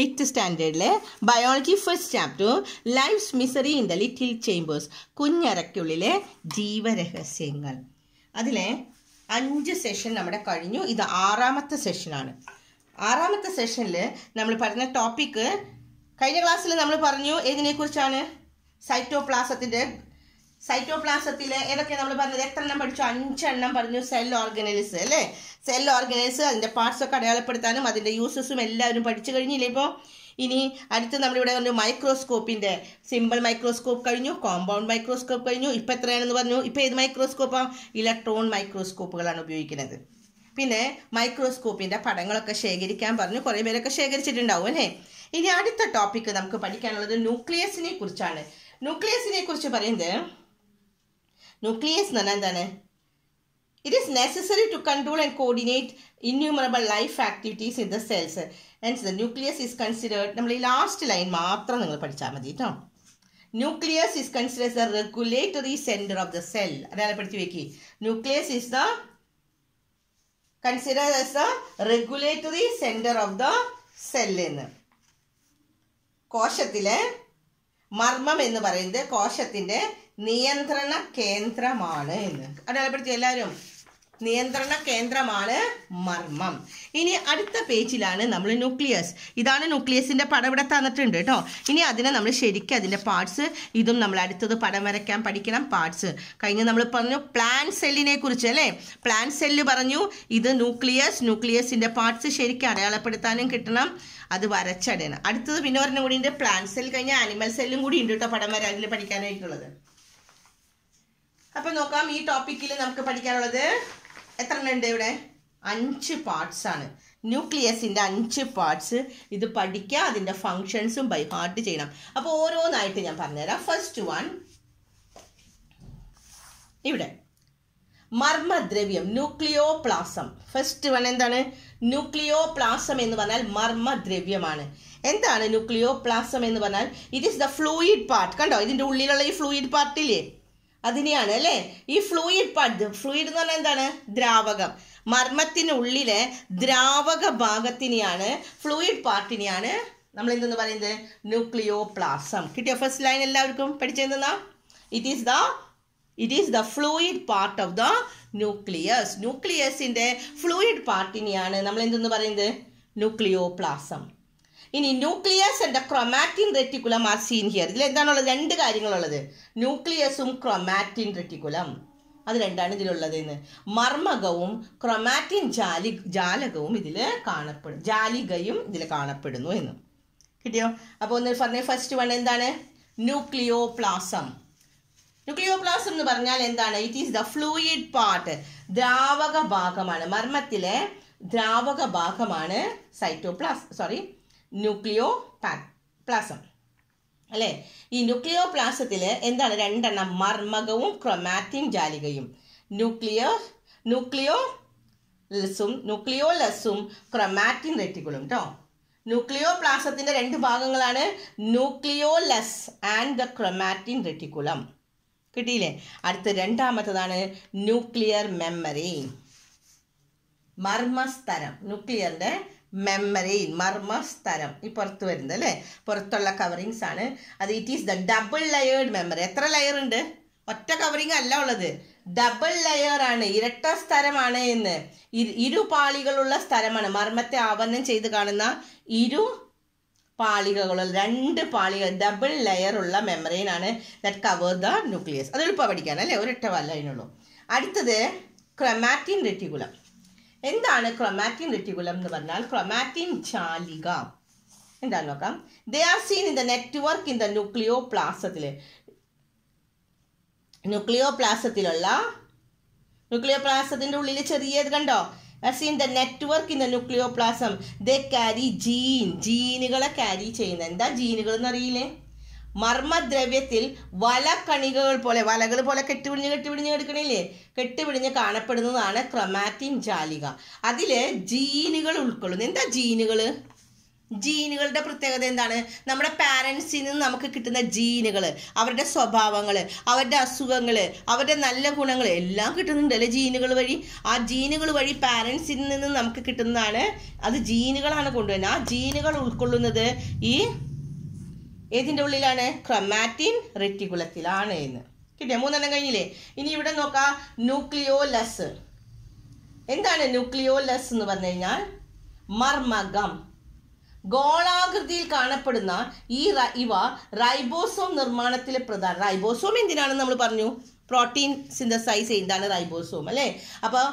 Eighth സ്റ്റാൻഡേർഡിലെ biology first chapter life's mystery in the little chambers കുഞ്ഞറയ്ക്കുള്ളിലെ ജീവരഹസ്യങ്ങൾ. അതിലെ അഞ്ച് session നമ്മുടെ കഴിഞ്ഞു. ഇത് ആറാമത്തെ സെഷനാണ് ആറാമത്തെ സെഷനിൽ നമ്മൾ പറഞ്ഞ ടോപ്പിക്ക് കഴിഞ്ഞ ക്ലാസ്സിൽ നമ്മൾ പറഞ്ഞു ഏതിനെക്കുറിച്ചാണ്? സൈറ്റോപ്ലാസത്തിന്റെ സൈറ്റോപ്ലാസത്തിലെ ഏതൊക്കെ നമ്മൾ പറഞ്ഞത്? എത്ര എണ്ണം പഠിച്ചു? അഞ്ചെണ്ണം പറഞ്ഞു. സെൽ ഓർഗനൈസ് അല്ലേ? സെൽ ഓർഗനൈസ് അതിന്റെ പാർട്സ് ഒക്കെ അടയാളപ്പെടുത്താനും അതിന്റെ യൂസസും എല്ലാവരും പഠിച്ചു കഴിഞ്ഞില്ലേ ഇപ്പോൾ ഇനി അടുത്ത് നമ്മളിവിടെ പറഞ്ഞു മൈക്രോസ്കോപ്പിന്റെ സിമ്പിൾ മൈക്രോസ്കോപ്പ് കഴിഞ്ഞു കോമ്പൗണ്ട് മൈക്രോസ്കോപ്പ് കഴിഞ്ഞു. ഇപ്പം എത്രയാണെന്ന് പറഞ്ഞു? ഇപ്പം ഏത് മൈക്രോസ്കോപ്പാണ് ഇലക്ട്രോൺ മൈക്രോസ്കോപ്പുകളാണ് ഉപയോഗിക്കുന്നത്. പിന്നെ മൈക്രോസ്കോപ്പിന്റെ പടങ്ങളൊക്കെ ശേഖരിക്കാൻ പറഞ്ഞു. കുറേ പേരൊക്കെ ശേഖരിച്ചിട്ടുണ്ടാവും അല്ലേ? ഇനി അടുത്ത ടോപ്പിക്ക് നമുക്ക് പഠിക്കാനുള്ളത് ന്യൂക്ലിയസിനെ കുറിച്ചാണ്. ന്യൂക്ലിയസിനെ കുറിച്ച് പറയുന്നത് ന്യൂക്ലിയസ് എന്ന് പറഞ്ഞാൽ എന്താണ്? It is necessary to control and coordinate innumerable life activities in the cells and the nucleus is considered നമ്മൾ ഈ ലാസ്റ്റ് ലൈൻ മാത്രം നിങ്ങൾ പഠിച്ചാൽ മതി കേട്ടോ nucleus is considered the regulatory centre of the cell അടയാളപ്പെടുത്തി വെക്കി. Nucleus is the consider the regulatory centre of the cell എന്ന്. കോശത്തിലെ മർമ്മം എന്ന് പറയുന്നത് കോശത്തിന്റെ നിയന്ത്രണ കേന്ദ്രമാണ് എന്ന്. അടയാളപ്പെടുത്തി എല്ലാവരും. നിയന്ത്രണ കേന്ദ്രമാണ് മർമ്മം. ഇനി അടുത്ത പേജിലാണ് നമ്മൾ ന്യൂക്ലിയസ്. ഇതാണ് ന്യൂക്ലിയസിന്റെ പടം ഇവിടെ തന്നിട്ടുണ്ട് കേട്ടോ. ഇനി അതിനെ നമ്മൾ ശരിക്കും അതിന്റെ പാർട്സ് ഇതും നമ്മൾ അടുത്തത് പടം വരയ്ക്കാൻ പഠിക്കണം പാർട്സ്. കഴിഞ്ഞ് നമ്മൾ പറഞ്ഞു പ്ലാൻ സെല്ലിനെ കുറിച്ച് അല്ലേ? പ്ലാൻ സെല്ല് പറഞ്ഞു ഇത് ന്യൂക്ലിയസ് ന്യൂക്ലിയസിന്റെ പാർട്സ് ശരിക്കും അടയാളപ്പെടുത്താനും കിട്ടണം അത് വരച്ചടയണം. അടുത്തത് പിന്നെ പറഞ്ഞ കൂടി പ്ലാൻ സെൽ കഴിഞ്ഞാൽ ആനിമൽ സെല്ലും കൂടി ഉണ്ട് കേട്ടോ പടം വരാതിൽ പഠിക്കാനായിട്ടുള്ളത്. അപ്പൊ നോക്കാം ഈ ടോപ്പിക്കിൽ നമുക്ക് പഠിക്കാനുള്ളത്. എത്ര ഉണ്ട് ഇവിടെ? അഞ്ച് പാർട്സ് ആണ്. ന്യൂക്ലിയസിന്റെ അഞ്ച് പാർട്സ് ഇത് പഠിക്കുക അതിന്റെ ഫങ്ഷൻസും ബൈ ഹാർട്ട് ചെയ്യണം. അപ്പോൾ ഓരോന്നായിട്ട് ഞാൻ പറഞ്ഞുതരാം. ഫസ്റ്റ് വൺ ഇവിടെ. മർമ്മദ്രവ്യം ന്യൂക്ലിയോപ്ലാസം ഫസ്റ്റ് വൺ എന്താണ്? ന്യൂക്ലിയോപ്ലാസം എന്ന് പറഞ്ഞാൽ മർമ്മദ്രവ്യമാണ്. എന്താണ് ന്യൂക്ലിയോപ്ലാസം എന്ന് പറഞ്ഞാൽ? It is the fluid part കണ്ടോ? ഇതിന്റെ ഉള്ളിലുള്ള ഈ ഫ്ലൂയിഡ് പാർട്ടില്ലേ അതിനെയാണ് അല്ലേ? ഈ ഫ്ലൂയിഡ് പാർട്ട് ഫ്ലൂയിഡ് എന്ന് പറഞ്ഞാൽ എന്താണ്? ദ്രാവകം. മർമ്മത്തിനുള്ളിലെ ദ്രാവക ഭാഗത്തിനെയാണ് ഫ്ലൂയിഡ് പാർട്ടിനെയാണ് നമ്മൾ എന്തെന്ന് പറയുന്നത്? ന്യൂക്ലിയോ പ്ലാസം കിട്ടിയോ ഫസ്റ്റ് ലൈൻ എല്ലാവർക്കും? പഠിച്ചെന്താ it is the it is the fluid part of the nucleus ന്യൂക്ലിയസിന്റെ fluid പാർട്ടിനെയാണ് നമ്മൾ എന്തെന്ന് പറയുന്നത്? ന്യൂക്ലിയോപ്ലാസം ഇനി nucleus and chromatin reticulum are seen here ഇതിൽ എന്താണുള്ളത്? രണ്ട് കാര്യങ്ങളുള്ളത്. ന്യൂക്ലിയസും ക്രൊമാറ്റിൻ റെറ്റിക്കുലം. അത് രണ്ടാണ് ഇതിലുള്ളത് എന്ന് മർമ്മകവും ക്രൊമാറ്റിൻ ജാലി ജാലകവും ഇതിൽ കാണപ്പെടും. ജാലികയും ഇതിൽ കാണപ്പെടുന്നു എന്ന്. കിട്ടിയോ? അപ്പോൾ ഒന്ന് പറഞ്ഞ ഫസ്റ്റ് വൺ എന്താണ്? ന്യൂക്ലിയോ ന്യൂക്ലിയോപ്ലാസം. ന്യൂക്ലിയോപ്ലാസം എന്ന് പറഞ്ഞാൽ എന്താണ്? It is the fluid part ദ്രാവക ഭാഗമാണ്. മർമ്മത്തിലെ ദ്രാവക ഭാഗമാണ് സൈറ്റോപ്ലാസ് സോറി ന്യൂക്ലിയോ പ്ലാസം അല്ലേ? ഈ ന്യൂക്ലിയോ പ്ലാസത്തിൽ എന്താണ് രണ്ടെണ്ണം? മർമ്മകവും ക്രൊമാറ്റിൻ ജാലികയും. ന്യൂക്ലിയോ ന്യൂക്ലിയോ ലസും ന്യൂക്ലിയോ ലസും ക്രൊമാറ്റിൻ റെറ്റിക്കുളും കേട്ടോ ന്യൂക്ലിയോ പ്ലാസത്തിന്റെ രണ്ട് ഭാഗങ്ങളാണ് nucleolus and the chromatin reticulum കിട്ടിയില്ലേ? അടുത്ത രണ്ടാമത്തതാണ് ന്യൂക്ലിയർ മെമ്മറി മർമ്മസ്തരം. ന്യൂക്ലിയറിന്റെ മെമ്മറി മർമ്മസ്തരം ഈ പുറത്ത് വരുന്നത് അല്ലേ? പുറത്തുള്ള കവറിങ്സ് ആണ്. അത് it is the double layered membrane എത്ര ലെയർ ഉണ്ട്? ഒറ്റ കവറിങ് അല്ല ഉള്ളത്. ഡബിൾ ലെയർ ആണ്. ഇരട്ട സ്ഥലമാണ് എന്ന്. ഇരു പാളികളുള്ള സ്ഥലമാണ്. മർമ്മത്തെ ആവരണം ചെയ്ത് കാണുന്ന ഇരു പാളികകൾ രണ്ട് പാളികൾ ഡബിൾ ലെയർ ഉള്ള മെമ്മറിയിലാണ് ദറ്റ് കവർ ദ ന്യൂക്ലിയസ് അത് എളുപ്പം പഠിക്കാൻ അല്ലേ? ഒരൊറ്റ വല്ല അതിനുള്ളൂ. അടുത്തത് ക്രമാറ്റിൻ റെറ്റിക്കുലം എന്താണ് ക്രൊമാറ്റിൻ റെറ്റികുലം എന്ന് പറഞ്ഞാൽ ക്രൊമാറ്റിൻ ചാലിക. എന്താണ് നോക്കാം? They are seen in the network in the ന്യൂക്ലിയോ പ്ലാസത്തിൽ ന്യൂക്ലിയോ പ്ലാസത്തിലുള്ള ന്യൂക്ലിയോ പ്ലാസത്തിന്റെ ഉള്ളിൽ ചെറിയത് കണ്ടോ seen the network in the nucleoplasm the carry gene ജീനുകളെ carry ചെയ്യുന്ന. എന്താ ജീനുകൾ എന്ന് അറിയില്ലേ മർമ്മദ്രവ്യത്തിൽ വലക്കണികകൾ പോലെ വലകൾ പോലെ കെട്ടുപിടിഞ്ഞ് കെട്ടുപിടിഞ്ഞ് എടുക്കണില്ലേ കെട്ടുപിടിഞ്ഞ് കാണപ്പെടുന്നതാണ് ക്രൊമാറ്റിൻ ജാലിക. അതിൽ ജീനുകൾ ഉൾക്കൊള്ളുന്നു. എന്താ ജീനുകൾ ജീനുകളുടെ പ്രത്യേകത എന്താണ്? നമ്മുടെ പാരൻസിൽ നിന്ന് നമുക്ക് കിട്ടുന്ന ജീനുകൾ അവരുടെ സ്വഭാവങ്ങൾ അവരുടെ അസുഖങ്ങൾ അവരുടെ നല്ല ഗുണങ്ങൾ എല്ലാം കിട്ടുന്നുണ്ട് അല്ലെ ജീനുകൾ വഴി? ആ ജീനുകൾ വഴി പാരൻസിൽ നിന്ന് നമുക്ക് കിട്ടുന്നതാണ് അത് ജീനുകളാണ് കൊണ്ടുവരുന്നത്. ആ ജീനുകൾ ഉൾക്കൊള്ളുന്നത് ഈ ഏതിന്റെ ഉള്ളിലാണ്? ക്രൊമാറ്റിൻ റെറ്റിക്കുലത്തിലാണ് എന്ന്. കിട്ടിയ? മൂന്നെണ്ണം കഴിഞ്ഞില്ലേ? ഇനി ഇവിടെ നോക്കാം. ന്യൂക്ലിയോലസ്. എന്താണ് ന്യൂക്ലിയോലസ് എന്ന് പറഞ്ഞു കഴിഞ്ഞാൽ? മർമകം ഗോളാകൃതിയിൽ കാണപ്പെടുന്ന ഈ ഇവ റൈബോസോം നിർമ്മാണത്തിലെ പ്രധാന റൈബോസോം എന്തിനാണെന്ന് നമ്മൾ പറഞ്ഞു? പ്രോട്ടീൻ സിന്തസൈസ് ചെയ്യുന്നതാണ് റൈബോസോം അല്ലേ? അപ്പോൾ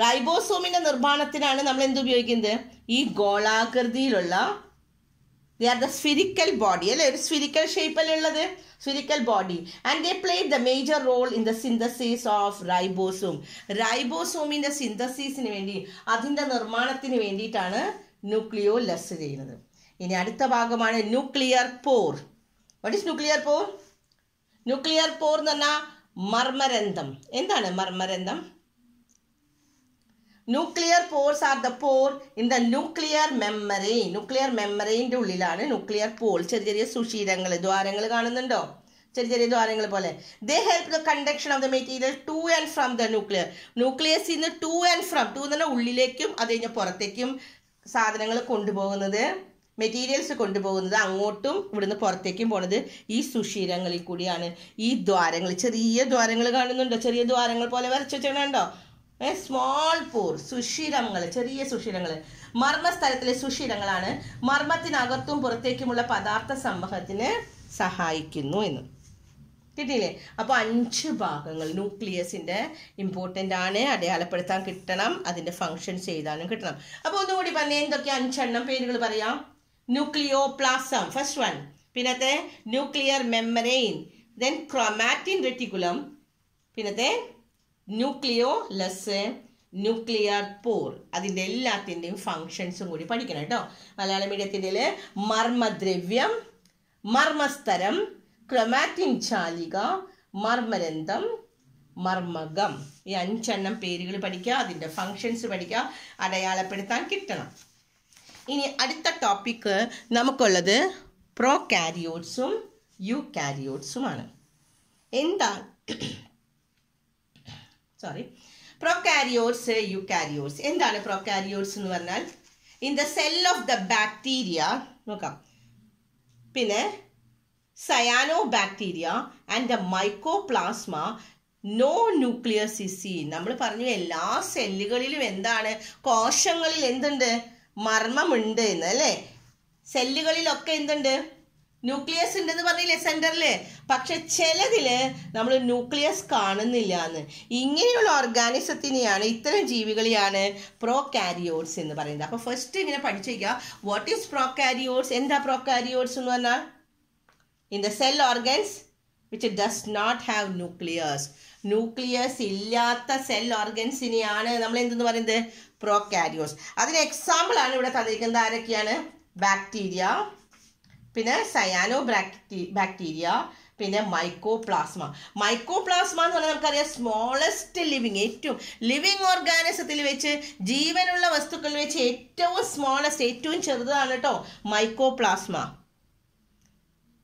റൈബോസോമിന്റെ നിർമ്മാണത്തിനാണ് നമ്മൾ എന്ത് ഉപയോഗിക്കുന്നത്? ഈ ഗോളാകൃതിയിലുള്ള they are the spherical body അല്ലേ? ഒരു സ്ഫിരിക്കൽ ഷേപ്പല്ലേ ഉള്ളത്? Spherical body and they play the major role in the synthesis of ribosome റൈബോസോമിന്റെ സിന്തസിസിന് വേണ്ടി അതിന്റെ നിർമ്മാണത്തിന് വേണ്ടിയിട്ടാണ് ന്യൂക്ലിയോ ലെസ് ചെയ്യുന്നത്. ഇനി അടുത്ത ഭാഗമാണ് nuclear pore what is nuclear pore nuclear pore എന്ന് പറഞ്ഞാൽ മർമരന്ധം എന്താണ് മർമരന്ധം nuclear pores are the pore in the nuclear membrane nuclear മെമ്മറൈന്റെ ഉള്ളിലാണ് ന്യൂക്ലിയർ പോൾ ചെറിയ ചെറിയ സുഷിരങ്ങൾ ദ്വാരങ്ങൾ കാണുന്നുണ്ടോ? ചെറിയ ചെറിയ ദ്വാരങ്ങൾ പോലെ. They help the conduction of the material to and from the nuclear ന്യൂക്ലിയസിൽ നിന്ന് ടു ആൻഡ് ഫ്രം ടു പറഞ്ഞാൽ ഉള്ളിലേക്കും അത് കഴിഞ്ഞാൽ പുറത്തേക്കും സാധനങ്ങൾ കൊണ്ടുപോകുന്നത് മെറ്റീരിയൽസ് കൊണ്ടുപോകുന്നത് അങ്ങോട്ടും ഇവിടുന്ന് പുറത്തേക്കും പോണത് ഈ സുഷീരങ്ങളിൽ കൂടിയാണ്. ഈ ദ്വാരങ്ങൾ ചെറിയ ദ്വാരങ്ങൾ കാണുന്നുണ്ടോ? ചെറിയ ദ്വാരങ്ങൾ പോലെ വരച്ചു സ്മോൾ പൂർ സുഷിരങ്ങൾ ചെറിയ സുഷിരങ്ങൾ. മർമ്മസ്ഥലത്തിലെ സുഷിരങ്ങളാണ്. മർമ്മത്തിനകത്തും പുറത്തേക്കുമുള്ള പദാർത്ഥ സംവഹത്തിന് സഹായിക്കുന്നു എന്ന്. കിട്ടിയില്ലേ? അപ്പോൾ അഞ്ച് ഭാഗങ്ങൾ ന്യൂക്ലിയസിന്റെ ഇമ്പോർട്ടന്റ് ആണ്. അടയാളപ്പെടുത്താൻ കിട്ടണം. അതിന്റെ ഫങ്ഷൻസ് എഴുതാനും കിട്ടണം. അപ്പോൾ ഒന്നുകൂടി പറഞ്ഞേ എന്തൊക്കെ അഞ്ചെണ്ണം പേരുകൾ പറയാം? ന്യൂക്ലിയോ പ്ലാസം ഫസ്റ്റ് വൺ പിന്നത്തെ nuclear membrane then chromatin reticulum പിന്നത്തെ ന്യൂക്ലിയോ ലെസ് ന്യൂക്ലിയർ പോർ അതിന്റെ എല്ലാത്തിന്റെയും ഫങ്ഷൻസും കൂടി പഠിക്കണം കേട്ടോ. മലയാള മീഡിയത്തിന്റെ മർമ്മദ്രവ്യം മർമ്മസ്തരം ക്രൊമാറ്റിൻ ചാലിക മർമ്മരന്ധം മർമ്മകം. ഈ അഞ്ചെണ്ണം പേരുകൾ പഠിക്കുക അതിന്റെ ഫങ്ഷൻസ് പഠിക്കുക അടയാളപ്പെടുത്താൻ കിട്ടണം. ഇനി അടുത്ത ടോപ്പിക്ക് നമുക്കുള്ളത് പ്രോ കാരിയോട്സും യു കാരിയോട്സുമാണ് എന്താണ്? സോറി പ്രൊകാരിയോട്സ് യുകാരിയോട്സ് എന്താണ് പ്രൊക്കാരിയോട്സ് എന്ന് പറഞ്ഞാൽ in the cell of the bacteria നോക്കാം പിന്നെ cyanobacteria and the mycoplasma no nucleus CC നമ്മൾ പറഞ്ഞു എല്ലാ സെല്ലുകളിലും എന്താണ് കോശങ്ങളിൽ എന്തുണ്ട് മർമ്മമുണ്ട് എന്ന് അല്ലേ സെല്ലുകളിലൊക്കെ എന്തുണ്ട്? ന്യൂക്ലിയസ് ഉണ്ടെന്ന് പറഞ്ഞില്ലേ സെന്ററിൽ പക്ഷെ ചിലതിൽ നമ്മൾ ന്യൂക്ലിയസ് കാണുന്നില്ല എന്ന് ഇങ്ങനെയുള്ള ഓർഗാനിസത്തിനെയാണ് ഇത്തരം ജീവികളെയാണ് പ്രോ കാരിയോഡ്സ് എന്ന് പറയുന്നത്. അപ്പോൾ ഫസ്റ്റ് ഇങ്ങനെ പഠിച്ചു വയ്ക്കുക. വാട്ട് ഈസ് പ്രോ കാരിയോഡ്സ് എന്താ പ്രോ കാരിയോഡ്സ് എന്ന് പറഞ്ഞാൽ? In the cell organs which does not have nucleus nucleus ഇല്ലാത്ത സെൽ ഓർഗൻസിനെയാണ് നമ്മൾ എന്തെന്ന് പറയുന്നത്? പ്രോ കാരിയോഡ്സ് അതിന് എക്സാമ്പിൾ ആണ് ഇവിടെ തന്നിരിക്കുന്നത്. ആരൊക്കെയാണ്? ബാക്ടീരിയ പിന്നെ സയാനോ ബ്രാക്ടി ബാക്ടീരിയ പിന്നെ മൈക്കോപ്ലാസ്മ മൈക്കോപ്ലാസ്മ എന്ന് പറഞ്ഞാൽ നമുക്കറിയാം സ്മോളസ്റ്റ് ലിവിങ് ഏറ്റവും ലിവിങ് ഓർഗാനിസത്തിൽ വെച്ച് ജീവനുള്ള വസ്തുക്കളിൽ വെച്ച് ഏറ്റവും സ്മോളസ്റ്റ് ഏറ്റവും ചെറുതാണ് കേട്ടോ മൈക്കോപ്ലാസ്മ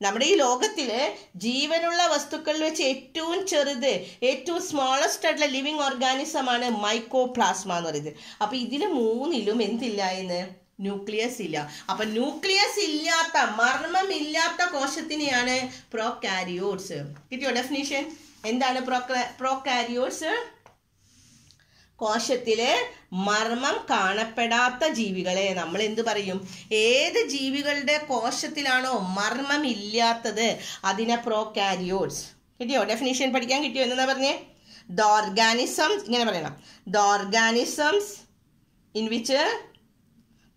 നമ്മുടെ ഈ ലോകത്തിൽ ജീവനുള്ള വസ്തുക്കളിൽ വെച്ച് ഏറ്റവും ചെറുത് ഏറ്റവും സ്മോളസ്റ്റ് ആയിട്ടുള്ള ലിവിങ് ഓർഗാനിസമാണ് മൈക്കോപ്ലാസ്മ എന്ന് പറയുന്നത്. അപ്പോൾ ഇതിൽ മൂന്നിലും എന്തില്ല എന്ന്? ന്യൂക്ലിയസ് ഇല്ല. അപ്പൊ ന്യൂക്ലിയസ് ഇല്ലാത്ത മർമ്മം ഇല്ലാത്ത കോശത്തിനെയാണ് പ്രോകാരിയോട്സ് കിട്ടിയോ ഡെഫിനേഷൻ എന്താണ് പ്രോകാരിയോട്സ് കോശത്തിലെ മർമ്മം കാണപ്പെടാത്ത ജീവികളെ. നമ്മൾ എന്ത് പറയും? ഏത് ജീവികളുടെ കോശത്തിലാണോ മർമ്മം ഇല്ലാത്തത് അതിനെ പ്രോകാരിയോട്സ് കിട്ടിയോ? ഡെഫിനേഷൻ പഠിക്കാൻ കിട്ടിയോ? എന്നാ പറഞ്ഞേ? ദ ഓർഗാനിസംസ് ഇങ്ങനെ പറയണം. The organisms in which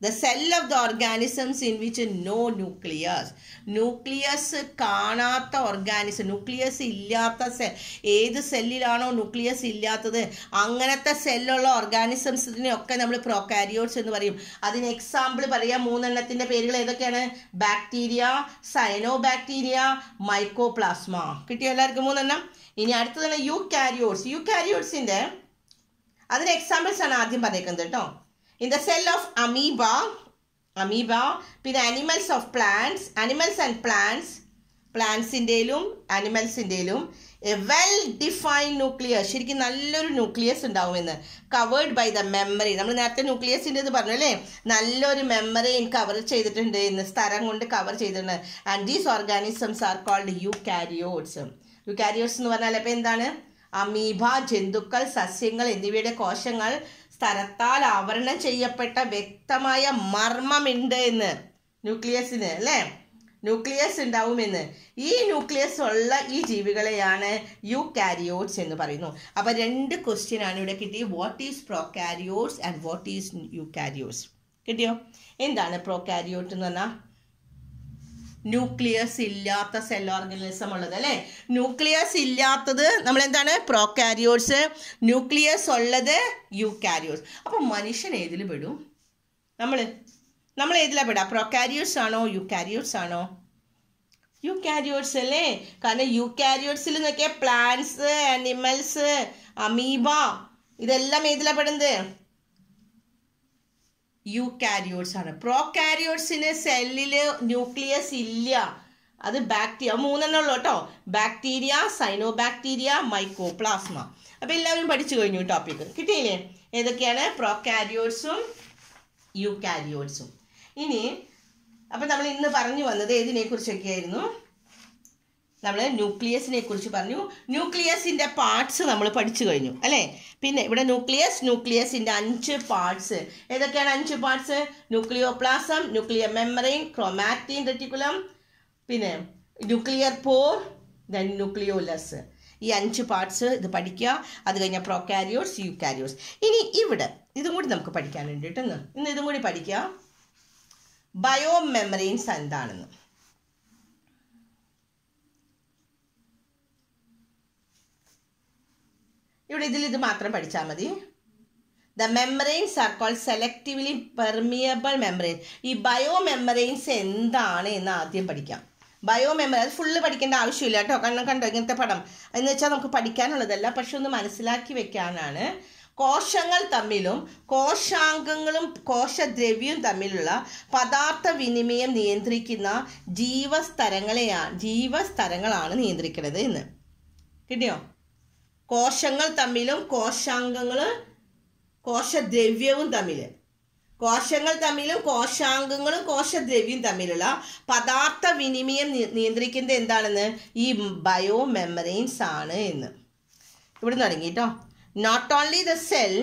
the cell of the organisms in which no nucleus nucleus കാണാത്ത ഓർഗാനിസം ന്യൂക്ലിയസ് ഇല്ലാത്ത സെൽ ഏത് സെല്ലിലാണോ ന്യൂക്ലിയസ് ഇല്ലാത്തത്? അങ്ങനത്തെ സെല്ലുള്ള ഓർഗാനിസംസിനെയൊക്കെ നമ്മൾ പ്രോകാരിയോട്സ് എന്ന് പറയും. അതിന് എക്സാമ്പിൾ പറയാം. മൂന്നെണ്ണത്തിന്റെ പേരുകൾ ഏതൊക്കെയാണ്? ബാക്ടീരിയ സൈനോ ബാക്ടീരിയ മൈക്കോപ്ലാസ്മ കിട്ടിയോ എല്ലാവർക്കും മൂന്നെണ്ണം? ഇനി അടുത്തതാണ് യു കാരിയോട്സ് യു കാരിയോട്സിന്റെ അതിന് എക്സാമ്പിൾസ് ആണ് ആദ്യം പറയുന്നത് കേട്ടോ. In the cell of amoeba amoeba പിന്നെ animals of plants animals and plants പ്ലാന്റ്സിന്റെയിലും അനിമൽസിന്റെയിലും വെൽ ഡിഫൈൻഡ് ന്യൂക്ലിയസ് ശരിക്കും നല്ലൊരു ന്യൂക്ലിയസ് ഉണ്ടാവുമെന്ന്. കവേർഡ് ബൈ ദ മെമ്മറി നമ്മൾ നേരത്തെ ന്യൂക്ലിയസിന്റെ ഇത് പറഞ്ഞു അല്ലേ നല്ലൊരു മെമ്മറിയും കവർ ചെയ്തിട്ടുണ്ട് ഇന്ന് സ്ഥലം കൊണ്ട് കവർ ചെയ്തിട്ടുണ്ട്. And these organisms are called eukaryotes eukaryotes എന്ന് പറഞ്ഞാൽ അപ്പോൾ എന്താണ്? അമീബ ജന്തുക്കൾ സസ്യങ്ങൾ എന്നിവയുടെ കോശങ്ങൾ സ്ഥലത്താൽ ആവരണം ചെയ്യപ്പെട്ട വ്യക്തമായ മർമ്മമുണ്ട് എന്ന്. ന്യൂക്ലിയസിന് അല്ലേ? ന്യൂക്ലിയസ് ഉണ്ടാവുമെന്ന്. ഈ ന്യൂക്ലിയസ് ഉള്ള ഈ ജീവികളെയാണ് യു കാരിയോട്സ് എന്ന് പറയുന്നു. അപ്പോൾ രണ്ട് ക്വസ്റ്റ്യൻ ആണ് ഇവിടെ കിട്ടി. What is prokaryotes and what is eukaryotes കിട്ടിയോ? എന്താണ് പ്രോ കാരിയോട്ട് എന്ന് പറഞ്ഞാൽ ന്യൂക്ലിയസ് ഇല്ലാത്ത സെൽ ഓർഗനിസം ഉള്ളത് അല്ലേ? ന്യൂക്ലിയസ് ഇല്ലാത്തത് നമ്മൾ എന്താണ് പ്രോകാരിയോട്സ് ന്യൂക്ലിയസ് ഉള്ളത് യു കാരിയോട്സ് അപ്പം മനുഷ്യൻ ഏതിൽ പെടും? നമ്മൾ നമ്മൾ ഏതിലാണ് പെടുക പ്രോകാരിയോട്സ് ആണോ യു കാരിയോട്സ് ആണോ? യു കാരിയോട്സ് അല്ലേ? കാരണം യു കാരിയോട്സിൽ നോക്കിയാൽ പ്ലാന്റ്സ് അനിമൽസ് അമീബ ഇതെല്ലാം ഏതിലാണ് പെടുന്നത്? യു കാരിയോട്സ് ആണ് പ്രോ കാരിയോട്സിന് സെല്ലിൽ ന്യൂക്ലിയസ് ഇല്ല. അത് ബാക്ടീരിയ മൂന്നെണ്ണം ഉള്ളു കേട്ടോ. Bacteria cyanobacteria mycoplasma. അപ്പോൾ എല്ലാവരും പഠിച്ചു കഴിഞ്ഞു ടോപ്പിക് കിട്ടിയില്ലേ? ഏതൊക്കെയാണ്? പ്രോ കാരിയോട്സും യു കാരിയോട്സും ഇനി അപ്പം നമ്മൾ ഇന്ന് പറഞ്ഞു വന്നത് ഏതിനെ കുറിച്ചൊക്കെയായിരുന്നു നമ്മൾ ന്യൂക്ലിയസിനെ കുറിച്ച് പറഞ്ഞു. ന്യൂക്ലിയസിന്റെ പാർട്സ് നമ്മൾ പഠിച്ചു കഴിഞ്ഞു അല്ലേ? പിന്നെ ഇവിടെ ന്യൂക്ലിയസ് ന്യൂക്ലിയസിന്റെ അഞ്ച് പാർട്സ് ഏതൊക്കെയാണ് അഞ്ച് parts nucleoplasm nuclear membrane chromatin reticulum പിന്നെ ന്യൂക്ലിയർ പോർ ദെൻ ന്യൂക്ലിയോലസ് ഈ അഞ്ച് പാർട്സ് ഇത് പഠിക്കുക. അത് കഴിഞ്ഞാൽ പ്രോകാരിയോട്സ് കാരിയോസ് ഇനി ഇവിടെ ഇതും കൂടി നമുക്ക് പഠിക്കാനുണ്ട് കേട്ടോ ഇന്ന്. ഇതും കൂടി പഠിക്കുക. ബയോ മെമ്മറീൻസ് എന്താണെന്ന്. ഇവിടെ ഇതിൽ ഇത് മാത്രം പഠിച്ചാൽ മതി. The membranes are called selectively permeable membranes ഈ ബയോ മെമ്മറൈൻസ് എന്താണ് എന്ന് ആദ്യം പഠിക്കാം. ബയോ മെമ്മറി അത് ഫുള്ള് പഠിക്കേണ്ട ആവശ്യമില്ല കേട്ടോ. കാരണം കണ്ടോ ഇങ്ങനത്തെ പടം? എന്ന് വെച്ചാൽ നമുക്ക് പഠിക്കാനുള്ളതല്ല പക്ഷെ ഒന്ന് മനസ്സിലാക്കി വെക്കാനാണ്. കോശങ്ങൾ തമ്മിലും കോശാംഗങ്ങളും കോശദ്രവ്യവും തമ്മിലുള്ള പദാർത്ഥ വിനിമയം നിയന്ത്രിക്കുന്ന ജീവസ്തരങ്ങളെയാണ് ജീവസ്തരങ്ങളാണ് നിയന്ത്രിക്കുന്നത് എന്ന്. കിട്ടിയോ? കോശങ്ങൾ തമ്മിലും കോശാംഗങ്ങൾ കോശദ്രവ്യവും തമ്മിൽ. കോശങ്ങൾ തമ്മിലും കോശാംഗങ്ങളും കോശദ്രവ്യവും തമ്മിലുള്ള പദാർത്ഥ വിനിമയം നിയന്ത്രിക്കുന്നത് എന്താണെന്ന്? ഈ ബയോ മെമ്മറീൻസ് ആണ് എന്ന്. ഇവിടെ തുടങ്ങി കേട്ടോ നോട്ട് ഓൺലി ദ സെൽ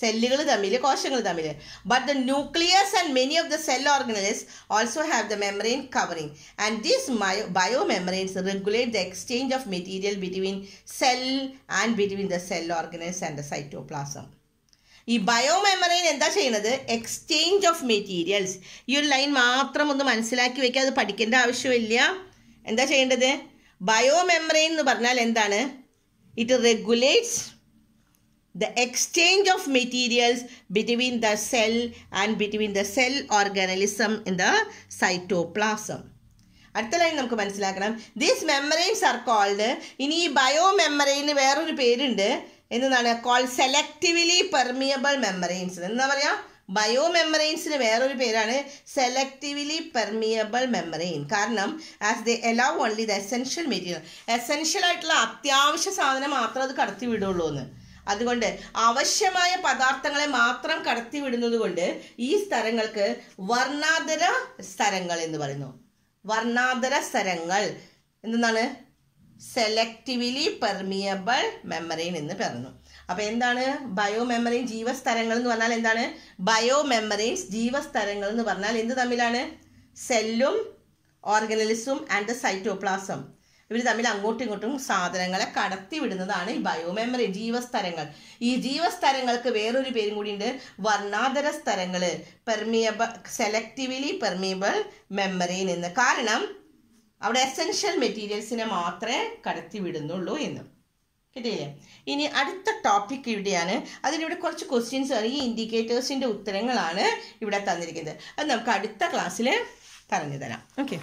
സെല്ലുകൾ തമ്മിൽ കോശങ്ങൾ തമ്മിൽ but the nucleus and many of the cell organelles also have the membrane covering and these biomembranes regulate the exchange of material between cell and between the cell organelles and the cytoplasm ഈ bio membrane എന്താ ചെയ്യുന്നത് exchange of materials ഈ ഒരു line മാത്രം ഒന്ന് മനസ്സിലാക്കി വയ്ക്കുക അത് പഠിക്കേണ്ട ആവശ്യമില്ല. എന്താ ചെയ്യേണ്ടത്? ബയോ മെമ്മറൈൻ എന്ന് പറഞ്ഞാൽ എന്താണ്? It regulates the exchange of materials between the cell and between the cell organism in the cytoplasm. അടുത്ത ലൈൻ നമുക്ക് മനസ്സിലാക്കണം. ദീസ് മെമ്മറൈൻസ് ആർ കോൾഡ് ഇനി ഈ ബയോ മെമ്മറൈന് വേറൊരു പേരുണ്ട്. എന്താണ് കോൾ സെലക്റ്റീവ്ലി പെർമിയബിൾ മെമ്മറൈൻസ് എന്താ പറയുക ബയോ മെമ്മറൈൻസിന് വേറൊരു പേരാണ്. സെലക്റ്റീവ്ലി പെർമിയബിൾ മെമ്മറൈൻ കാരണം as the allow only the essential material essential ആയിട്ടുള്ള അത്യാവശ്യ സാധനം മാത്രം അത് കടത്തി വിടുള്ളൂ എന്ന് അതുകൊണ്ട് ആവശ്യമായ പദാർത്ഥങ്ങളെ മാത്രം കടത്തി വിടുന്നത് കൊണ്ട് ഈ സ്ഥലങ്ങൾക്ക് വർണാതര സ്ഥലങ്ങൾ എന്ന് പറയുന്നു. വർണാതര സ്ഥലങ്ങൾ. എന്താണ് സെലക്റ്റീവ്ലി പെർമിയബിൾ മെമ്മറിൻ എന്ന് പറഞ്ഞു അപ്പോൾ എന്താണ്? ബയോ മെമ്മറി ജീവസ്ഥലങ്ങൾ എന്ന് പറഞ്ഞാൽ എന്താണ്? ബയോ മെമ്മറീസ് ജീവസ്ഥലങ്ങൾ എന്ന് പറഞ്ഞാൽ എന്ത് തമ്മിലാണ്? സെല്ലും ഓർഗനലിസും ആൻഡ് സൈറ്റോപ്ലാസം ഇവർ തമ്മിൽ അങ്ങോട്ടും ഇങ്ങോട്ടും സാധനങ്ങളെ കടത്തി വിടുന്നതാണ് ഈ ബയോമെമ്മറി ജീവസ്തരങ്ങൾ. ഈ ജീവസ്തരങ്ങൾക്ക് വേറൊരു പേരും കൂടിയുണ്ട്. വർണാതര സ്ഥലങ്ങൾ പെർമിയബ സെലക്റ്റീവ്ലി പെർമിയബിൾ മെമ്മറിയിൽ നിന്ന് കാരണം അവിടെ എസെൻഷ്യൽ മെറ്റീരിയൽസിനെ മാത്രമേ കടത്തി വിടുന്നുള്ളൂ എന്ന്. കിട്ടിയില്ലേ? ഇനി അടുത്ത ടോപ്പിക് ഇവിടെയാണ്. അതിനിവിടെ കുറച്ച് ക്വസ്റ്റ്യൻസ് ഈ ഇൻഡിക്കേറ്റേഴ്സിന്റെ ഉത്തരങ്ങളാണ് ഇവിടെ തന്നിരിക്കുന്നത്. അത് നമുക്ക് അടുത്ത ക്ലാസ്സിൽ പറഞ്ഞു തരാം ഓക്കെ